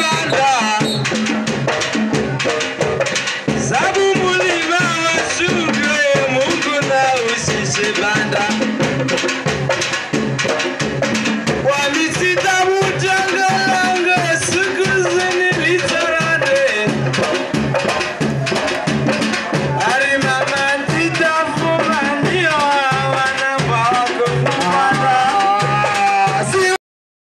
Yeah.